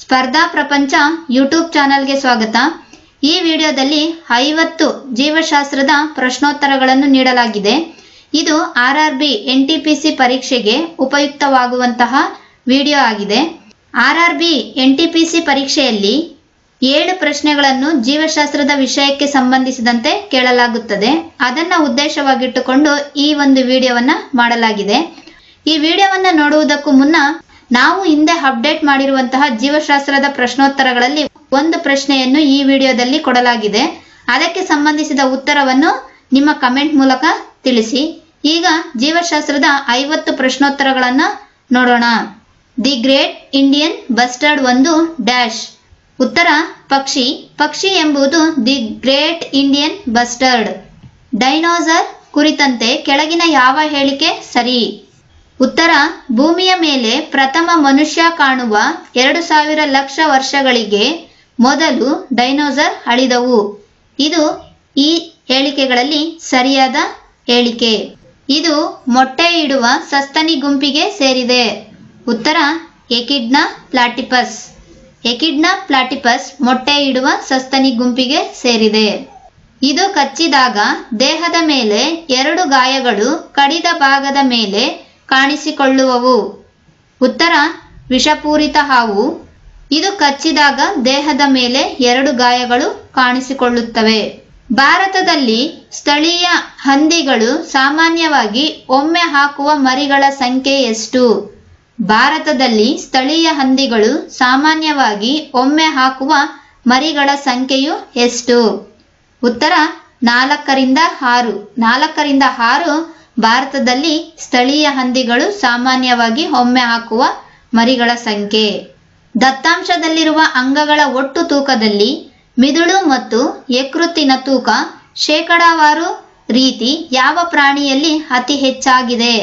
ಸ್ಪರ್ಧಾ ಪ್ರಪಂಚ ಯೂಟ್ಯೂಬ್ ಚಾನಲ್ಗೆ ಸ್ವಾಗತ. ಈ ವಿಡಿಯೋದಲ್ಲಿ ಐವತ್ತು ಜೀವಶಾಸ್ತ್ರದ ಪ್ರಶ್ನೋತ್ತರಗಳನ್ನು ನೀಡಲಾಗಿದೆ. ಇದು R R B N T P C ಪರೀಕ್ಷೆಗೆ ಉಪಯುಕ್ತವಾಗುವಂತಹ ವಿಡಿಯೋ ಆಗಿದೆ. R R B N T P C ಪರೀಕ್ಷೆಯಲ್ಲಿ ಏಳು ಪ್ರಶ್ನೆಗಳನ್ನು ಜೀವಶಾಸ್ತ್ರದ ವಿಷಯಕ್ಕೆ ಸಂಬಂಧಿಸಿದಂತೆ ಕೇಳಲಾಗುತ್ತದೆ. ಅದನ್ನು ಉದ್ದೇಶವಾಗಿಟ್ಟುಕೊಂಡು ಈ ಒಂದು ವಿಡಿಯೋವನ್ನು ಮಾಡಲಾಗಿದೆ. ಈ ವಿಡಿಯೋವನ್ನು ನೋಡುವುದಕ್ಕೂ ಮುನ್ನ ನಾವು ಹಿಂದೆ ಅಪ್ಡೇಟ್ ಮಾಡಿರುವಂತಹ ಜೀವಶಾಸ್ತ್ರದ ಪ್ರಶ್ನೋತ್ತರಗಳಲ್ಲಿ ಒಂದು ಪ್ರಶ್ನೆಯನ್ನು ಈ ವಿಡಿಯೋದಲ್ಲಿ ಕೊಡಲಾಗಿದೆ. ಅದಕ್ಕೆ ಸಂಬಂಧಿಸಿದ ಉತ್ತರವನ್ನು ನಿಮ್ಮ ಕಮೆಂಟ್ ಮೂಲಕ ತಿಳಿಸಿ. ಈಗ ಜೀವಶಾಸ್ತ್ರದ ಐವತ್ತು ಪ್ರಶ್ನೋತ್ತರಗಳನ್ನ ನೋಡೋಣ. ದಿ ಗ್ರೇಟ್ ಇಂಡಿಯನ್ ಬಸ್ಟರ್ಡ್ ಒಂದು ಡ್ಯಾಶ್. ಉತ್ತರ, ಪಕ್ಷಿ. ಪಕ್ಷಿ ಎಂಬುದು the great Indian bustard. Dinosaur ಕುರಿತಂತೆ ಕೆಳಗಿನ ಯಾವ ಹೇಳಿಕೆ ಸರಿ? ಉತ್ತರ, ಭೂಮಿಯ ಮೇಲೆ ಪ್ರಥಮ ಮನುಷ್ಯ ಕಾಣುವ ಎರಡು ಸಾವಿರ ಲಕ್ಷ ವರ್ಷಗಳಿಗೆ ಮೊದಲು ಡೈನೋಸರ್ ಅಳಿದವು. ಇದು ಈ ಹೇಳಿಕೆಗಳಲ್ಲಿ ಸರಿಯಾದ ಹೇಳಿಕೆ. ಇದು ಮೊಟ್ಟೆ ಇಡುವ ಸಸ್ತನಿ ಗುಂಪಿಗೆ ಸೇರಿದೆ. ಉತ್ತರ ಎಕಿಡ್ನ ಪ್ಲಾಟಿಪಸ್. ಎಕಿಡ್ನ ಪ್ಲಾಟಿಪಸ್ ಮೊಟ್ಟೆ ಇಡುವ ಸಸ್ತನಿ ಗುಂಪಿಗೆ ಸೇರಿದೆ. ಇದು ಕಚ್ಚಿದಾಗ ದೇಹದ ಮೇಲೆ ಎರಡು ಗಾಯಗಳು ಕಡಿದ ಭಾಗದ ಮೇಲೆ ಕಾಣಿಸಿಕೊಳ್ಳುವವು. ಉತ್ತರ, ವಿಷಪೂರಿತ ಹಾವು. ಇದು ಕಚ್ಚಿದಾಗ ದೇಹದ ಮೇಲೆ ಎರಡು ಗಾಯಗಳು ಕಾಣಿಸಿಕೊಳ್ಳುತ್ತವೆ. ಭಾರತದಲ್ಲಿ ಸ್ಥಳೀಯ ಹಂದಿಗಳು ಸಾಮಾನ್ಯವಾಗಿ ಒಮ್ಮೆ ಹಾಕುವ ಮರಿಗಳ ಸಂಖ್ಯೆ ಎಷ್ಟು? ಭಾರತದಲ್ಲಿ ಸ್ಥಳೀಯ ಹಂದಿಗಳು ಸಾಮಾನ್ಯವಾಗಿ ಒಮ್ಮೆ ಹಾಕುವ ಮರಿಗಳ ಸಂಖ್ಯೆಯು ಎಷ್ಟು? ಉತ್ತರ, ನಾಲ್ಕರಿಂದ ಆರು. ನಾಲ್ಕರಿಂದ ಆರು ಭಾರತದಲ್ಲಿ ಸ್ಥಳೀಯ ಹಂದಿಗಳು ಸಾಮಾನ್ಯವಾಗಿ ಒಮ್ಮೆ ಹಾಕುವ ಮರಿಗಳ ಸಂಖ್ಯೆ. ದತ್ತಾಂಶದಲ್ಲಿರುವ ಅಂಗಗಳ ಒಟ್ಟು ತೂಕದಲ್ಲಿ ಮಿದುಳು ಮತ್ತು ಯಕೃತ್ತಿನ ತೂಕ ಶೇಕಡಾವಾರು ರೀತಿ ಯಾವ ಪ್ರಾಣಿಯಲ್ಲಿ ಅತಿ ಹೆಚ್ಚಾಗಿದೆ?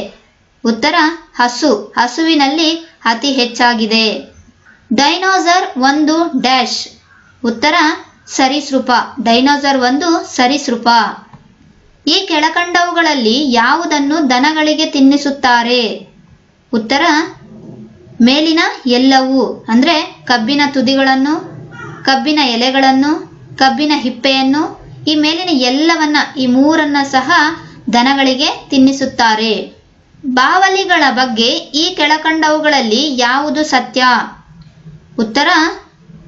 ಉತ್ತರ, ಹಸು. ಹಸುವಿನಲ್ಲಿ ಅತಿ ಹೆಚ್ಚಾಗಿದೆ. ಡೈನೋಸರ್ ಒಂದು ಡ್ಯಾಶ್. ಉತ್ತರ, ಸರಿಸೃಪ. ಡೈನೋಸರ್ ಒಂದು ಸರೀಸೃಪ. ಈ ಕೆಳಕಂಡವುಗಳಲ್ಲಿ ಯಾವುದನ್ನು ದನಗಳಿಗೆ ತಿನ್ನಿಸುತ್ತಾರೆ? ಉತ್ತರ, ಮೇಲಿನ ಎಲ್ಲವೂ, ಅಂದರೆ ಕಬ್ಬಿನ ತುದಿಗಳನ್ನು, ಕಬ್ಬಿನ ಎಲೆಗಳನ್ನು, ಕಬ್ಬಿನ ಹಿಪ್ಪೆಯನ್ನು, ಈ ಮೇಲಿನ ಎಲ್ಲವನ್ನ, ಈ ಮೂರನ್ನ ಸಹ ದನಗಳಿಗೆ ತಿನ್ನಿಸುತ್ತಾರೆ. ಬಾವಲಿಗಳ ಬಗ್ಗೆ ಈ ಕೆಳಕಂಡವುಗಳಲ್ಲಿ ಯಾವುದು ಸತ್ಯ? ಉತ್ತರ,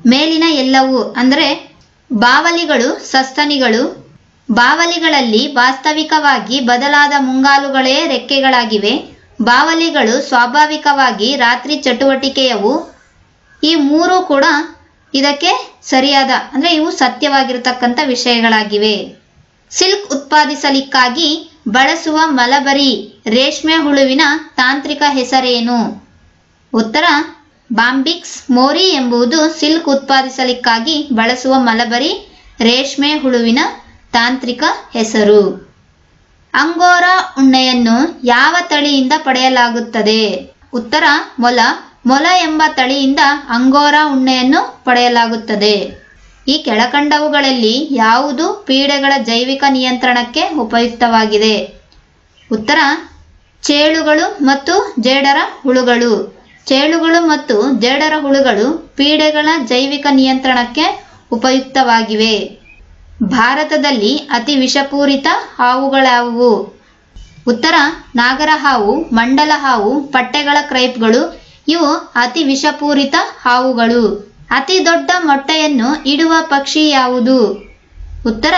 ಮೇಲಿನ ಎಲ್ಲವೂ, ಅಂದರೆ ಬಾವಲಿಗಳು, ಸಸ್ತನಿಗಳು ಬಾವಲಿಗಳಲ್ಲಿ ವಾಸ್ತವಿಕವಾಗಿ ಬದಲಾದ ಮುಂಗಾಲುಗಳೇ ರೆಕ್ಕೆಗಳಾಗಿವೆ. ಬಾವಲಿಗಳು ಸ್ವಾಭಾವಿಕವಾಗಿ ರಾತ್ರಿ ಚಟುವಟಿಕೆಯವು ಈ ಮೂರು ಕೂಡ ಇದಕ್ಕೆ ಸರಿಯಾದ, ಅಂದ್ರೆ ಇವು ಸತ್ಯವಾಗಿರತಕ್ಕಂಥ ವಿಷಯಗಳಾಗಿವೆ. ಸಿಲ್ಕ್ ಉತ್ಪಾದಿಸಲಿಕ್ಕಾಗಿ ಬಳಸುವ ಮಲಬರಿ, ರೇಷ್ಮೆ ಹುಳುವಿನ ತಾಂತ್ರಿಕ ಹೆಸರೇನು? ಉತ್ತರ, ಬಾಂಬಿಕ್ಸ್ ಮೋರಿ ಎಂಬುದು ಸಿಲ್ಕ್ ಉತ್ಪಾದಿಸಲಿಕ್ಕಾಗಿ ಬಳಸುವ ಮಲಬರಿ, ರೇಷ್ಮೆ ಹುಳುವಿನ ತಾಂತ್ರಿಕ ಹೆಸರು. ಅಂಗೋರಾ ಉಣ್ಣೆಯನ್ನು ಯಾವ ತಳಿಯಿಂದ ಪಡೆಯಲಾಗುತ್ತದೆ? ಉತ್ತರ, ಮೊಲ. ಮೊಲ ಎಂಬ ತಳಿಯಿಂದ ಅಂಗೋರಾ ಉಣ್ಣೆಯನ್ನು ಪಡೆಯಲಾಗುತ್ತದೆ. ಈ ಕೆಳಕಂಡವುಗಳಲ್ಲಿ ಯಾವುದು ಪೀಡೆಗಳ ಜೈವಿಕ ನಿಯಂತ್ರಣಕ್ಕೆ ಉಪಯುಕ್ತವಾಗಿದೆ? ಉತ್ತರ, ಚೇಳುಗಳು ಮತ್ತು ಜೇಡರ ಹುಳುಗಳು. ಚೇಳುಗಳು ಮತ್ತು ಜೇಡರ ಹುಳುಗಳು ಪೀಡೆಗಳ ಜೈವಿಕ ನಿಯಂತ್ರಣಕ್ಕೆ ಉಪಯುಕ್ತವಾಗಿವೆ. ಭಾರತದಲ್ಲಿ ಅತಿ ವಿಷಪೂರಿತ ಹಾವುಗಳ್ಯಾವುವು ಉತ್ತರ, ನಾಗರ ಹಾವು, ಮಂಡಲ ಹಾವು ಪಟ್ಟೆಗಳ ಕ್ರೈಪ್ಗಳು, ಇವು ಅತಿ ವಿಷಪೂರಿತ ಹಾವುಗಳು. ಅತಿ ದೊಡ್ಡ ಮೊಟ್ಟೆಯನ್ನು ಇಡುವ ಪಕ್ಷಿ ಯಾವುದು? ಉತ್ತರ,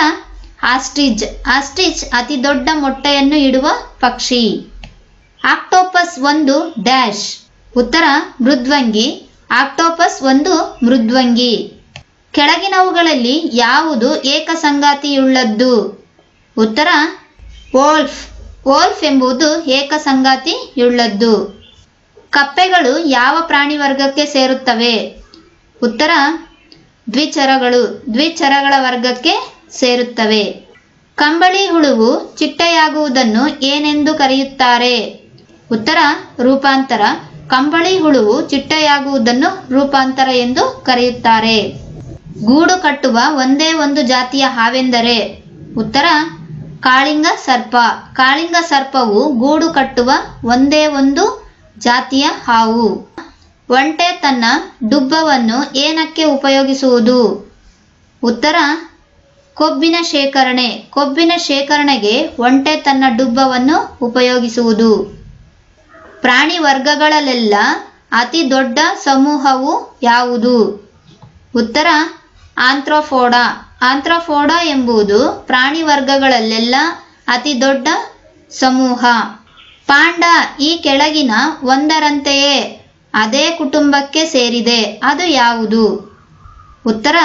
ಆಸ್ಟ್ರಿಜ್, ಆಸ್ಟ್ರಿಚ್ ಅತಿ ದೊಡ್ಡ ಮೊಟ್ಟೆಯನ್ನು ಇಡುವ ಪಕ್ಷಿ. ಆಕ್ಟೋಪಸ್ ಒಂದು ಡ್ಯಾಶ್. ಉತ್ತರ, ಮೃದ್ವಂಗಿ. ಆಕ್ಟೋಪಸ್ ಒಂದು ಮೃದ್ವಂಗಿ. ಕೆಳಗಿನವುಗಳಲ್ಲಿ ಯಾವುದು ಏಕಸಂಗಾತಿಯುಳ್ಳದ್ದು? ಉತ್ತರ, ವೋಲ್ಫ್. ವೋಲ್ಫ್ ಎಂಬುದು ಏಕಸಂಗಾತಿಯುಳ್ಳದ್ದು. ಕಪ್ಪೆಗಳು ಯಾವ ಪ್ರಾಣಿ ವರ್ಗಕ್ಕೆ ಸೇರುತ್ತವೆ? ಉತ್ತರ, ದ್ವಿಚರಗಳು. ದ್ವಿಚರಗಳ ವರ್ಗಕ್ಕೆ ಸೇರುತ್ತವೆ. ಕಂಬಳಿ ಹುಳುವು ಚಿಟ್ಟೆಯಾಗುವುದನ್ನು ಏನೆಂದು ಕರೆಯುತ್ತಾರೆ? ಉತ್ತರ, ರೂಪಾಂತರ. ಕಂಬಳಿ ಹುಳುವು ಚಿಟ್ಟೆಯಾಗುವುದನ್ನು ರೂಪಾಂತರ ಎಂದು ಕರೆಯುತ್ತಾರೆ. ಗೂಡು ಕಟ್ಟುವ ಒಂದೇ ಒಂದು ಜಾತಿಯ ಹಾವೆಂದರೆ? ಉತ್ತರ, ಕಾಳಿಂಗ ಸರ್ಪ. ಕಾಳಿಂಗ ಸರ್ಪವು ಗೂಡು ಕಟ್ಟುವ ಒಂದೇ ಒಂದು ಜಾತಿಯ ಹಾವು. ಒಂಟೆ ತನ್ನ ಡುಬ್ಬವನ್ನು ಏನಕ್ಕೆ ಉಪಯೋಗಿಸುವುದು? ಉತ್ತರ, ಕೊಬ್ಬಿನ ಶೇಖರಣೆ. ಕೊಬ್ಬಿನ ಶೇಖರಣೆಗೆ ಒಂಟೆ ತನ್ನ ಡುಬ್ಬವನ್ನು ಉಪಯೋಗಿಸುವುದು. ಪ್ರಾಣಿ ವರ್ಗಗಳಲ್ಲೆಲ್ಲ ಅತಿ ದೊಡ್ಡ ಸಮೂಹವು ಯಾವುದು? ಉತ್ತರ ಆಂಥ್ರೋಫೋಡಾ. ಆಂಥ್ರೋಫೋಡಾ ಎಂಬುದು ಪ್ರಾಣಿ ವರ್ಗಗಳಲ್ಲೆಲ್ಲ ಅತಿ ದೊಡ್ಡ ಸಮೂಹ. ಪಾಂಡ ಈ ಕೆಳಗಿನ ಒಂದರಂತೆಯೇ ಅದೇ ಕುಟುಂಬಕ್ಕೆ ಸೇರಿದೆ. ಅದು ಯಾವುದು? ಉತ್ತರ,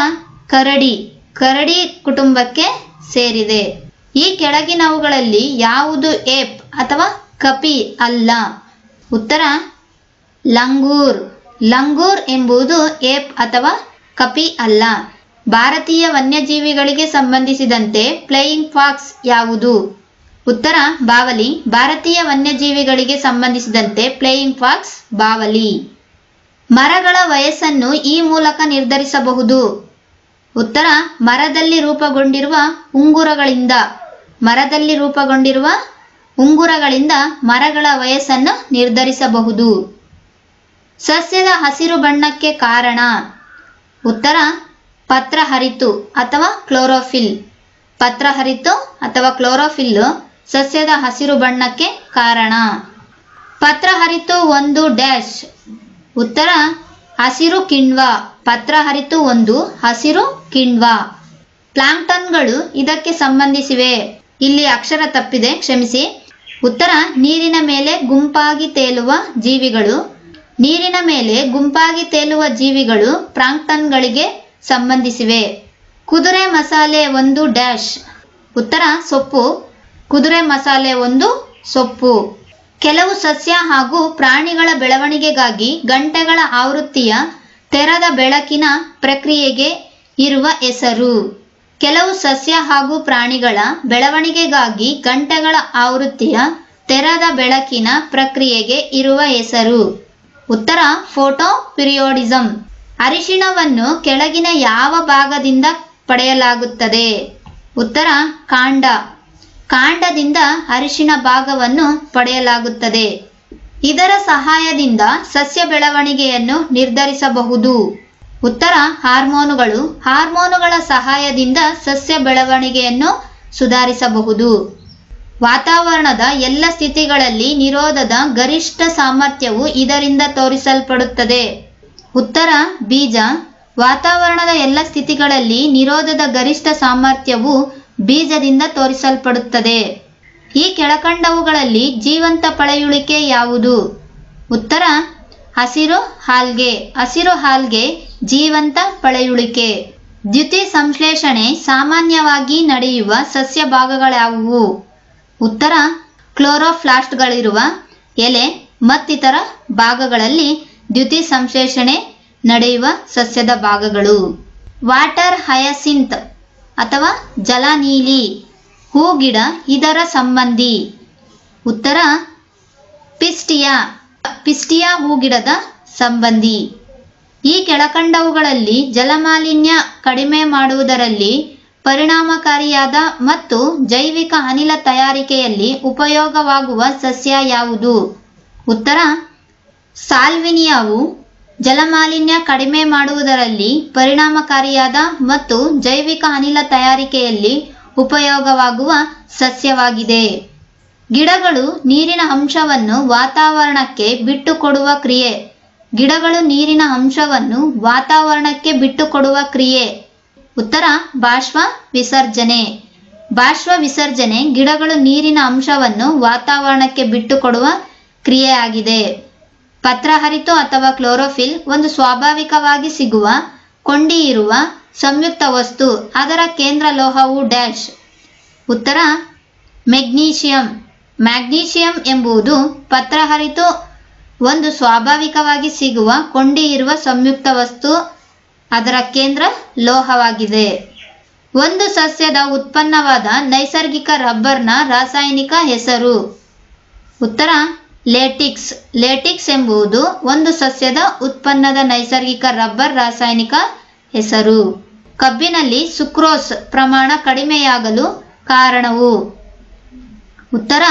ಕರಡಿ. ಕರಡಿ ಕುಟುಂಬಕ್ಕೆ ಸೇರಿದೆ. ಈ ಕೆಳಗಿನವುಗಳಲ್ಲಿ ಯಾವುದು ಏಪ್ ಅಥವಾ ಕಪಿ ಅಲ್ಲ? ಉತ್ತರ, ಲಂಗೂರ್. ಲಂಗೂರ್ ಎಂಬುದು ಏಪ್ ಅಥವಾ ಕಪಿ ಅಲ್ಲ. ಭಾರತೀಯ ವನ್ಯಜೀವಿಗಳಿಗೆ ಸಂಬಂಧಿಸಿದಂತೆ ಫ್ಲೈಯಿಂಗ್ ಫಾಕ್ಸ್ ಯಾವುದು? ಉತ್ತರ, ಬಾವಲಿ. ಭಾರತೀಯ ವನ್ಯಜೀವಿಗಳಿಗೆ ಸಂಬಂಧಿಸಿದಂತೆ ಪ್ಲೇಯಿಂಗ್ ಫಾಕ್ಸ್, ಬಾವಲಿ. ಮರಗಳ ವಯಸ್ಸನ್ನು ಈ ಮೂಲಕ ನಿರ್ಧರಿಸಬಹುದು. ಉತ್ತರ, ಮರದಲ್ಲಿ ರೂಪಗೊಂಡಿರುವ ಉಂಗುರಗಳಿಂದ. ಮರದಲ್ಲಿ ರೂಪುಗೊಂಡಿರುವ ಉಂಗುರಗಳಿಂದ ಮರಗಳ ವಯಸ್ಸನ್ನು ನಿರ್ಧರಿಸಬಹುದು. ಸಸ್ಯದ ಹಸಿರು ಬಣ್ಣಕ್ಕೆ ಕಾರಣ. ಉತ್ತರ ಪತ್ರಹರಿತು ಅಥವಾ ಕ್ಲೋರೋಫಿಲ್. ಪತ್ರಹರಿತು ಅಥವಾ ಕ್ಲೋರೋಫಿಲ್ ಸಸ್ಯದ ಹಸಿರು ಬಣ್ಣಕ್ಕೆ ಕಾರಣ. ಪತ್ರಹರಿತು ಒಂದು ಡ್ಯಾಶ್. ಉತ್ತರ, ಹಸಿರು ಕಿಣ್ವ. ಪತ್ರಹರಿತು ಒಂದು ಹಸಿರು ಕಿಣ್ವ. ಪ್ಲಾಂಕ್ಟನ್ಗಳು ಇದಕ್ಕೆ ಸಂಬಂಧಿಸಿವೆ. ಇಲ್ಲಿ ಅಕ್ಷರ ತಪ್ಪಿದೆ, ಕ್ಷಮಿಸಿ. ಉತ್ತರ, ನೀರಿನ ಮೇಲೆ ಗುಂಪಾಗಿ ತೇಲುವ ಜೀವಿಗಳು. ನೀರಿನ ಮೇಲೆ ಗುಂಪಾಗಿ ತೇಲುವ ಜೀವಿಗಳು ಪ್ಲಾಂಕ್ಟನ್ಗಳಿಗೆ ಸಂಬಂಧಿಸಿವೆ. ಕುದುರೆ ಮಸಾಲೆ ಒಂದು ಡ್ಯಾಶ್. ಉತ್ತರ, ಸೊಪ್ಪು. ಕುದುರೆ ಮಸಾಲೆ ಒಂದು ಸೊಪ್ಪು. ಕೆಲವು ಸಸ್ಯ ಹಾಗೂ ಪ್ರಾಣಿಗಳ ಬೆಳವಣಿಗೆಗಾಗಿ ಗಂಟೆಗಳ ಆವೃತ್ತಿಯ ತೆರದ ಬೆಳಕಿನ ಪ್ರಕ್ರಿಯೆಗೆ ಇರುವ ಹೆಸರು. ಕೆಲವು ಸಸ್ಯ ಹಾಗೂ ಪ್ರಾಣಿಗಳ ಬೆಳವಣಿಗೆಗಾಗಿ ಗಂಟೆಗಳ ಆವೃತ್ತಿಯ ತೆರದ ಬೆಳಕಿನ ಪ್ರಕ್ರಿಯೆಗೆ ಇರುವ ಹೆಸರು. ಉತ್ತರ, ಫೋಟೋ ಪಿರಿಯೋಡಿಸಂ. ಅರಿಶಿಣವನ್ನು ಕೆಳಗಿನ ಯಾವ ಭಾಗದಿಂದ ಪಡೆಯಲಾಗುತ್ತದೆ? ಉತ್ತರ, ಕಾಂಡ. ಕಾಂಡದಿಂದ ಅರಿಶಿಣ ಭಾಗವನ್ನು ಪಡೆಯಲಾಗುತ್ತದೆ. ಇದರ ಸಹಾಯದಿಂದ ಸಸ್ಯ ಬೆಳವಣಿಗೆಯನ್ನು ನಿರ್ಧರಿಸಬಹುದು. ಉತ್ತರ, ಹಾರ್ಮೋನುಗಳು. ಹಾರ್ಮೋನುಗಳ ಸಹಾಯದಿಂದ ಸಸ್ಯ ಬೆಳವಣಿಗೆಯನ್ನು ಸುಧಾರಿಸಬಹುದು. ವಾತಾವರಣದ ಎಲ್ಲ ಸ್ಥಿತಿಗಳಲ್ಲಿ ನಿರೋಧದ ಗರಿಷ್ಠ ಸಾಮರ್ಥ್ಯವು ಇದರಿಂದ ತೋರಿಸಲ್ಪಡುತ್ತದೆ. ಉತ್ತರ, ಬೀಜ. ವಾತಾವರಣದ ಎಲ್ಲ ಸ್ಥಿತಿಗಳಲ್ಲಿ ನಿರೋಧದ ಗರಿಷ್ಠ ಸಾಮರ್ಥ್ಯವು ಬೀಜದಿಂದ ತೋರಿಸಲ್ಪಡುತ್ತದೆ. ಈ ಕೆಳಕಂಡವುಗಳಲ್ಲಿ ಜೀವಂತ ಪಳೆಯುಳಿಕೆ ಯಾವುದು? ಉತ್ತರ, ಹಸಿರು ಹಾಲ್ಗೆ. ಹಸಿರು ಹಾಲ್ಗೆ ಜೀವಂತ ಪಳೆಯುಳಿಕೆ. ದ್ಯುತಿ ಸಂಶ್ಲೇಷಣೆ ಸಾಮಾನ್ಯವಾಗಿ ನಡೆಯುವ ಸಸ್ಯ ಭಾಗಗಳ್ಯಾವುವು ಉತ್ತರ ಕ್ಲೋರೋಫ್ಲಾಸ್ಟ್ಗಳಿರುವ ಎಲೆ ಮತ್ತಿತರ ಭಾಗಗಳಲ್ಲಿ ದ್ಯುತಿ ಸಂಶ್ಲೇಷಣೆ ನಡೆಯುವ ಸಸ್ಯದ ಭಾಗಗಳು. ವಾಟರ್ ಹಯಸಿಂತ್ ಅಥವಾ ಜಲನೀಲಿ ಹೂಗಿಡ ಇದರ ಸಂಬಂಧಿ. ಉತ್ತರ, ಪಿಸ್ಟಿಯಾ ಪಿಸ್ಟಿಯಾ ಹೂಗಿಡದ ಸಂಬಂಧಿ. ಈ ಕೆಳಕಂಡವುಗಳಲ್ಲಿ ಜಲಮಾಲಿನ್ಯ ಕಡಿಮೆ ಮಾಡುವುದರಲ್ಲಿ ಪರಿಣಾಮಕಾರಿಯಾದ ಮತ್ತು ಜೈವಿಕ ಅನಿಲ ತಯಾರಿಕೆಯಲ್ಲಿ ಉಪಯೋಗವಾಗುವ ಸಸ್ಯ ಯಾವುದು? ಉತ್ತರ ಸಾಲ್ವಿನಿಯಾವು ಜಲಮಾಲಿನ್ಯ ಕಡಿಮೆ ಮಾಡುವುದರಲ್ಲಿ ಪರಿಣಾಮಕಾರಿಯಾದ ಮತ್ತು ಜೈವಿಕ ಅನಿಲ ತಯಾರಿಕೆಯಲ್ಲಿ ಉಪಯೋಗವಾಗುವ ಸಸ್ಯವಾಗಿದೆ. ಗಿಡಗಳು ನೀರಿನ ಅಂಶವನ್ನು ವಾತಾವರಣಕ್ಕೆ ಬಿಟ್ಟುಕೊಡುವ ಕ್ರಿಯೆ. ಗಿಡಗಳು ನೀರಿನ ಅಂಶವನ್ನು ವಾತಾವರಣಕ್ಕೆ ಬಿಟ್ಟುಕೊಡುವ ಕ್ರಿಯೆ. ಉತ್ತರ, ಬಾಷ್ಪ ವಿಸರ್ಜನೆ. ಬಾಷ್ಪ ವಿಸರ್ಜನೆ ಗಿಡಗಳು ನೀರಿನ ಅಂಶವನ್ನು ವಾತಾವರಣಕ್ಕೆ ಬಿಟ್ಟುಕೊಡುವ ಕ್ರಿಯೆಯಾಗಿದೆ. ಪತ್ರಹರಿತು ಅಥವಾ ಕ್ಲೋರೋಫಿಲ್ ಒಂದು ಸ್ವಾಭಾವಿಕವಾಗಿ ಸಿಗುವ, ಕೊಂಡಿ ಇರುವ, ಸಂಯುಕ್ತ ವಸ್ತು, ಅದರ ಕೇಂದ್ರ ಲೋಹವು ಡ್ಯಾಶ್. ಉತ್ತರ, ಮೆಗ್ನೀಷಿಯಂ. ಮ್ಯಾಗ್ನೀಷಿಯಂ ಎಂಬುದು ಪತ್ರಹರಿತು ಒಂದು ಸ್ವಾಭಾವಿಕವಾಗಿ ಸಿಗುವ, ಕೊಂಡಿ ಇರುವ ಸಂಯುಕ್ತ ವಸ್ತು, ಅದರ ಕೇಂದ್ರ ಲೋಹವಾಗಿದೆ. ಒಂದು ಸಸ್ಯದ ಉತ್ಪನ್ನವಾದ ನೈಸರ್ಗಿಕ ರಬ್ಬರ್ನ ರಾಸಾಯನಿಕ ಹೆಸರು. ಉತ್ತರ ಲೇಟಿಕ್ಸ್. ಲೇಟಿಕ್ಸ್ ಎಂಬುದು ಒಂದು ಸಸ್ಯದ ಉತ್ಪನ್ನದ ನೈಸರ್ಗಿಕ ರಬ್ಬರ್ ರಾಸಾಯನಿಕ ಹೆಸರು. ಕಬ್ಬಿನಲ್ಲಿ ಸುಕ್ರೋಸ್ ಪ್ರಮಾಣ ಕಡಿಮೆಯಾಗಲು ಕಾರಣವು? ಉತ್ತರ,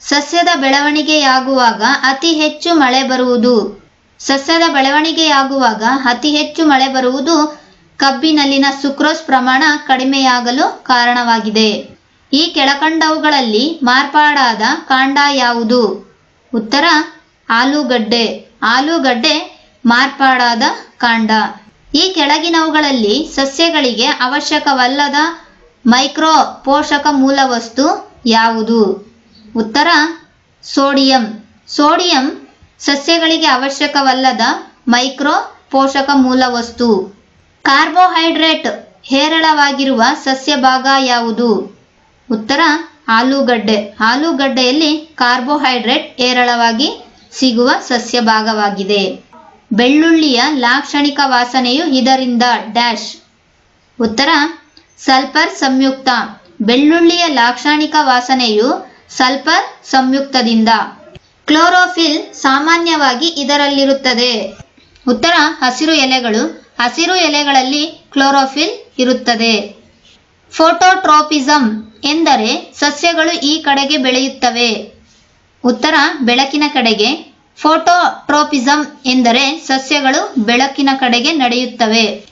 ಸಸ್ಯದ ಬೆಳವಣಿಗೆಯಾಗುವಾಗ ಅತಿ ಹೆಚ್ಚು ಮಳೆ ಬರುವುದು. ಸಸ್ಯದ ಬೆಳವಣಿಗೆಯಾಗುವಾಗ ಅತಿ ಹೆಚ್ಚು ಮಳೆ ಬರುವುದು ಕಬ್ಬಿನಲ್ಲಿನ ಸುಕ್ರೋಸ್ ಪ್ರಮಾಣ ಕಡಿಮೆಯಾಗಲು ಕಾರಣವಾಗಿದೆ. ಈ ಕೆಳಕಂಡವುಗಳಲ್ಲಿ ಮಾರ್ಪಾಡಾದ ಕಾಂಡ ಯಾವುದು? ಉತ್ತರ, ಆಲೂಗಡ್ಡೆ. ಆಲೂಗಡ್ಡೆ ಮಾರ್ಪಾಡಾದ ಕಾಂಡ. ಈ ಕೆಳಗಿನವುಗಳಲ್ಲಿ ಸಸ್ಯಗಳಿಗೆ ಅವಶ್ಯಕವಲ್ಲದ ಮೈಕ್ರೋ ಪೋಷಕ ಮೂಲವಸ್ತು ಯಾವುದು? ಉತ್ತರ, ಸೋಡಿಯಂ. ಸೋಡಿಯಂ ಸಸ್ಯಗಳಿಗೆ ಅವಶ್ಯಕವಲ್ಲದ ಮೈಕ್ರೋ ಪೋಷಕ ಮೂಲವಸ್ತು. ಕಾರ್ಬೋಹೈಡ್ರೇಟ್ ಹೇರಳವಾಗಿರುವ ಸಸ್ಯ ಭಾಗ ಯಾವುದು? ಉತ್ತರ ಆಲೂಗಡ್ಡೆ. ಆಲೂಗಡ್ಡೆಯಲ್ಲಿ ಕಾರ್ಬೋಹೈಡ್ರೇಟ್ ಹೇರಳವಾಗಿ ಸಿಗುವ ಸಸ್ಯ ಭಾಗವಾಗಿದೆ. ಬೆಳ್ಳುಳ್ಳಿಯ ಲಾಕ್ಷಣಿಕ ವಾಸನೆಯು ಇದರಿಂದ ಡ್ಯಾಶ್. ಉತ್ತರ, ಸಲ್ಫರ್ ಸಂಯುಕ್ತ. ಬೆಳ್ಳುಳ್ಳಿಯ ಲಾಕ್ಷಣಿಕ ವಾಸನೆಯು ಸಲ್ಫರ್ ಸಂಯುಕ್ತದಿಂದ. ಕ್ಲೋರೋಫಿಲ್ ಸಾಮಾನ್ಯವಾಗಿ ಇದರಲ್ಲಿರುತ್ತದೆ. ಉತ್ತರ, ಹಸಿರು ಎಲೆಗಳು. ಹಸಿರು ಎಲೆಗಳಲ್ಲಿ ಕ್ಲೋರೋಫಿಲ್ ಇರುತ್ತದೆ. ಫೋಟೋಟ್ರೋಪಿಸಂ. ಎಂದರೆ ಸಸ್ಯಗಳು ಈ ಕಡೆಗೆ ಬೆಳೆಯುತ್ತವೆ. ಉತ್ತರ, ಬೆಳಕಿನ ಕಡೆಗೆ. ಫೋಟೋಟ್ರೋಪಿಸಂ ಎಂದರೆ ಸಸ್ಯಗಳು ಬೆಳಕಿನ ಕಡೆಗೆ ನಡೆಯುತ್ತವೆ.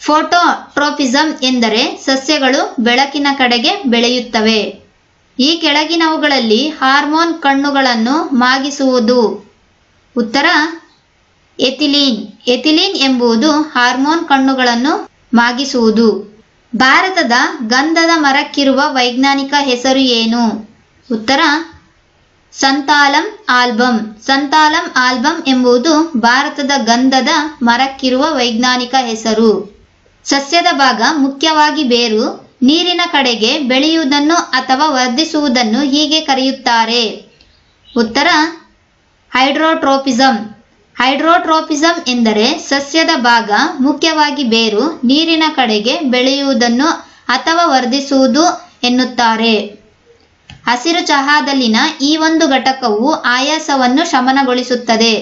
ಫೋಟೋಟ್ರೋಪಿಸಂ ಎಂದರೆ ಸಸ್ಯಗಳು ಬೆಳಕಿನ ಕಡೆಗೆ ಬೆಳೆಯುತ್ತವೆ. ಈ ಕೆಳಗಿನವುಗಳಲ್ಲಿ ಹಾರ್ಮೋನ್ ಕಣ್ಣುಗಳನ್ನು ಮಾಗಿಸುವುದು. ಉತ್ತರ, ಎಥಿಲೀನ್. ಎಥಿಲೀನ್ ಎಂಬುದು ಹಾರ್ಮೋನ್ ಕಣ್ಣುಗಳನ್ನು ಮಾಗಿಸುವುದು. ಭಾರತದ ಗಂಧದ ಮರಕ್ಕಿರುವ ವೈಜ್ಞಾನಿಕ ಹೆಸರು ಏನು? ಉತ್ತರ, ಸಂತಾಲಂ ಆಲ್ಬಮ್ ಸಂತಾಲಂ ಆಲ್ಬಮ್ ಎಂಬುದು ಭಾರತದ ಗಂಧದ ಮರಕ್ಕಿರುವ ವೈಜ್ಞಾನಿಕ ಹೆಸರು. ಸಸ್ಯದ ಭಾಗ ಮುಖ್ಯವಾಗಿ ಬೇರು, ನೀರಿನ ಕಡೆಗೆ ಬೆಳೆಯುವುದನ್ನು ಅಥವಾ ವರ್ಧಿಸುವುದನ್ನು ಹೀಗೆ ಕರೆಯುತ್ತಾರೆ. ಉತ್ತರ, ಹೈಡ್ರೋಟ್ರೋಪಿಸಂ. ಹೈಡ್ರೋಟ್ರೋಪಿಸಂ ಎಂದರೆ ಸಸ್ಯದ ಭಾಗ, ಮುಖ್ಯವಾಗಿ ಬೇರು, ನೀರಿನ ಕಡೆಗೆ ಬೆಳೆಯುವುದನ್ನು ಅಥವಾ ವರ್ಧಿಸುವುದು ಎನ್ನುತ್ತಾರೆ. ಹಸಿರು ಚಹಾದಲ್ಲಿನ ಈ ಒಂದು ಘಟಕವು ಆಯಾಸವನ್ನು ಶಮನಗೊಳಿಸುತ್ತದೆ.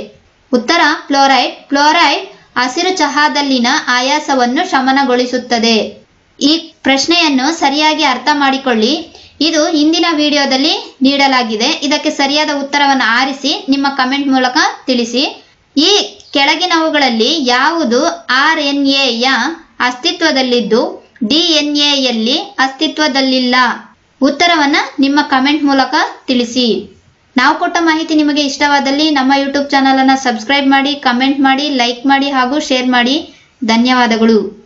ಉತ್ತರ, ಫ್ಲೋರೈಡ್. ಫ್ಲೋರೈಡ್ ಹಸಿರು ಚಹಾದಲ್ಲಿನ ಆಯಾಸವನ್ನು ಶಮನಗೊಳಿಸುತ್ತದೆ. ಈ ಪ್ರಶ್ನೆಯನ್ನು ಸರಿಯಾಗಿ ಅರ್ಥ ಮಾಡಿಕೊಳ್ಳಿ. ಇದು ಹಿಂದಿನ ವಿಡಿಯೋದಲ್ಲಿ ನೀಡಲಾಗಿದೆ. ಇದಕ್ಕೆ ಸರಿಯಾದ ಉತ್ತರವನ್ನು ಆರಿಸಿ ನಿಮ್ಮ ಕಮೆಂಟ್ ಮೂಲಕ ತಿಳಿಸಿ. ಈ ಕೆಳಗಿನವುಗಳಲ್ಲಿ ಯಾವುದು ಆರ್ ಎನ್ ಎಯ ಅಸ್ತಿತ್ವದಲ್ಲಿದ್ದು ಡಿ ಎನ್ ಎಯಲ್ಲಿ ಅಸ್ತಿತ್ವದಲ್ಲಿಲ್ಲ? ಉತ್ತರವನ್ನು ನಿಮ್ಮ ಕಮೆಂಟ್ ಮೂಲಕ ತಿಳಿಸಿ. ನಾವು ಕೊಟ್ಟ ಮಾಹಿತಿ ನಿಮಗೆ ಇಷ್ಟವಾದಲ್ಲಿ ನಮ್ಮ ಯೂಟ್ಯೂಬ್ ಚಾನಲನ್ನು ಸಬ್ಸ್ಕ್ರೈಬ್ ಮಾಡಿ, ಕಮೆಂಟ್ ಮಾಡಿ, ಲೈಕ್ ಮಾಡಿ ಹಾಗೂ ಶೇರ್ ಮಾಡಿ. ಧನ್ಯವಾದಗಳು.